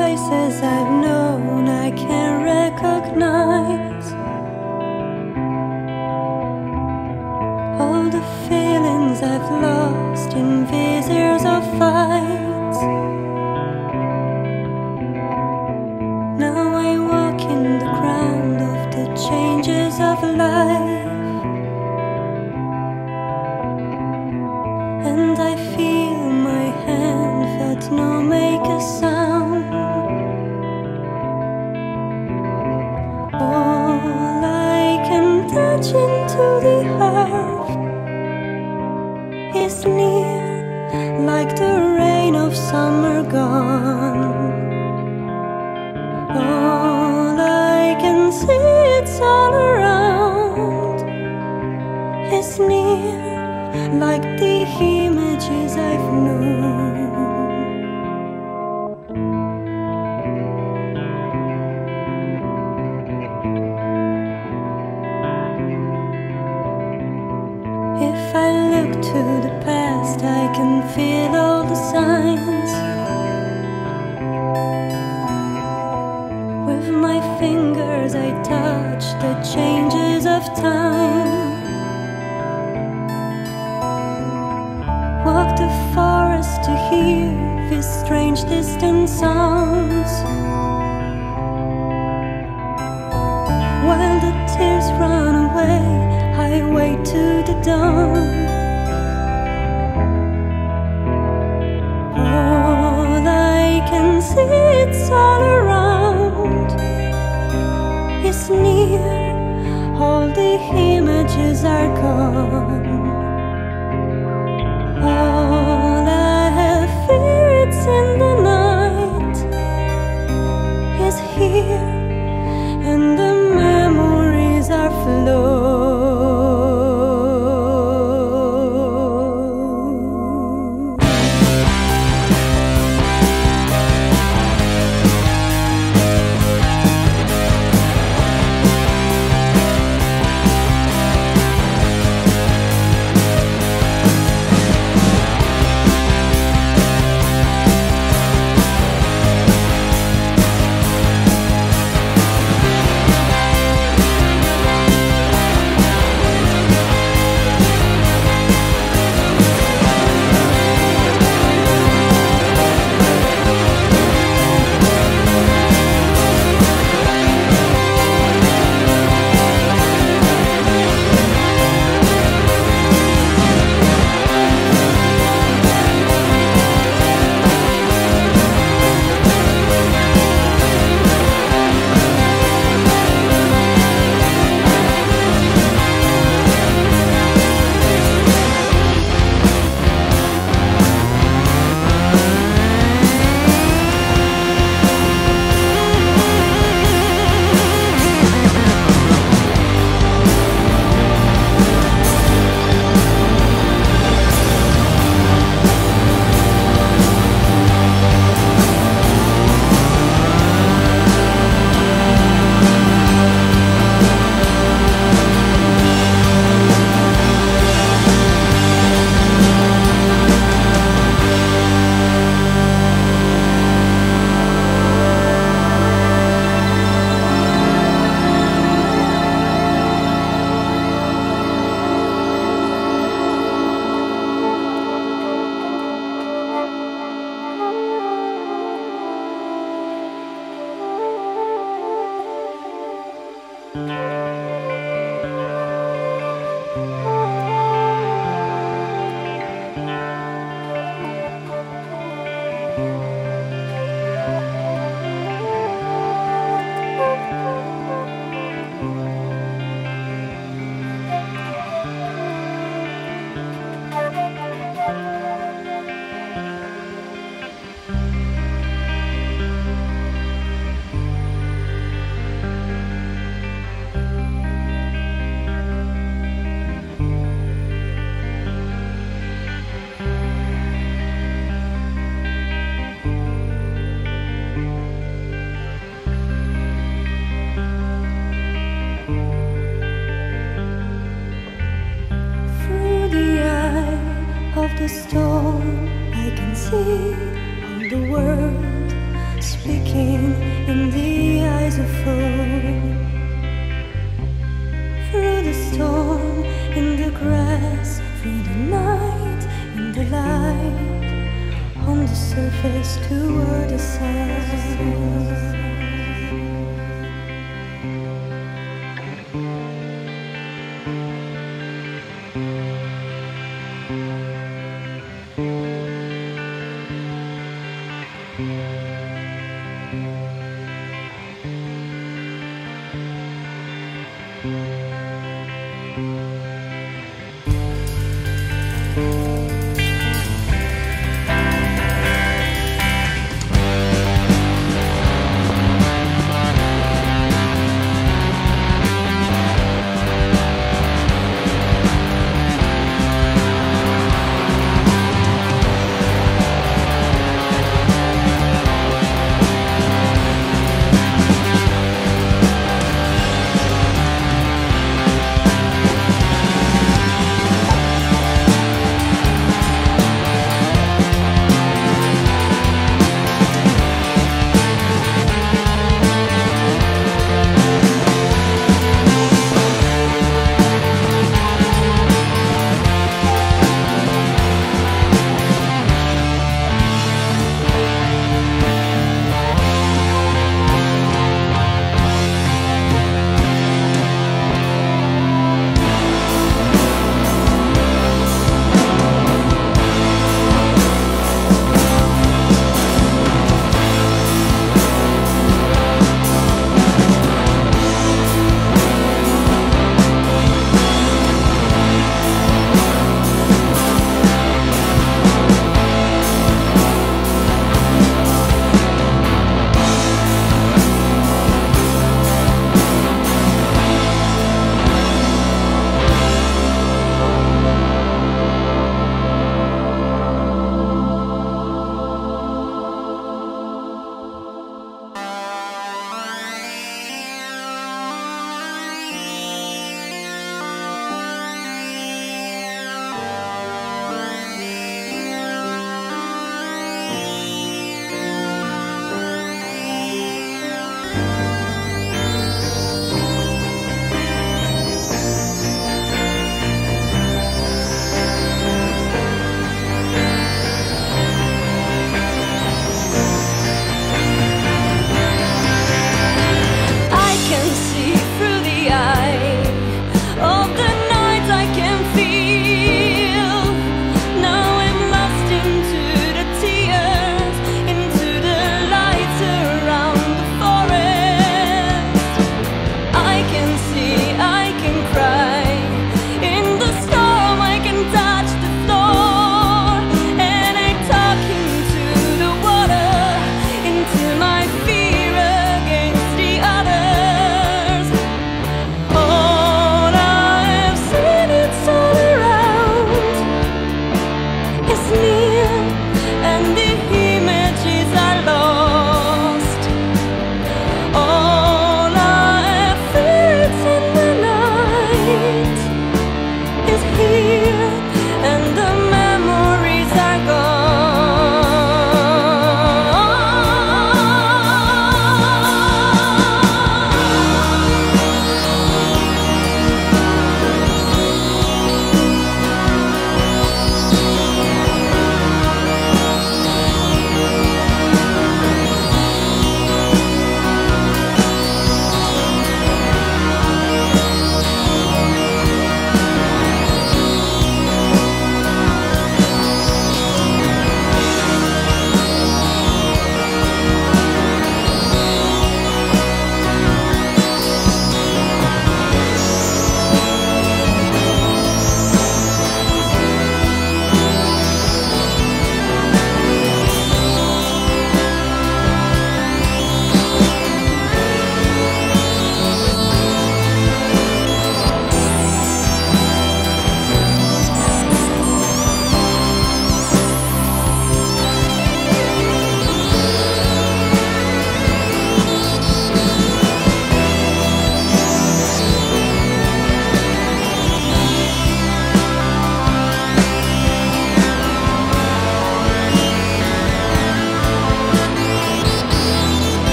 Faces I've known, I can't recognize all the feelings I've lost in these years of fights. Now I walk in the ground of the changes of life. And I feel my hand that no make all around, is near, like the images I've known. If I look to the past, I can feel all the signs. With my fingers, I touch the changes of time. Walk the forest to hear these strange distant sounds. While the tears run away, I wait to the dawn. Is near. All the images are gone. All I have fear, it's in the night, is here and The storm, I can see all the world speaking in the eyes of foam. Through the storm, in the grass, through the night, in the light, on the surface toward the sun.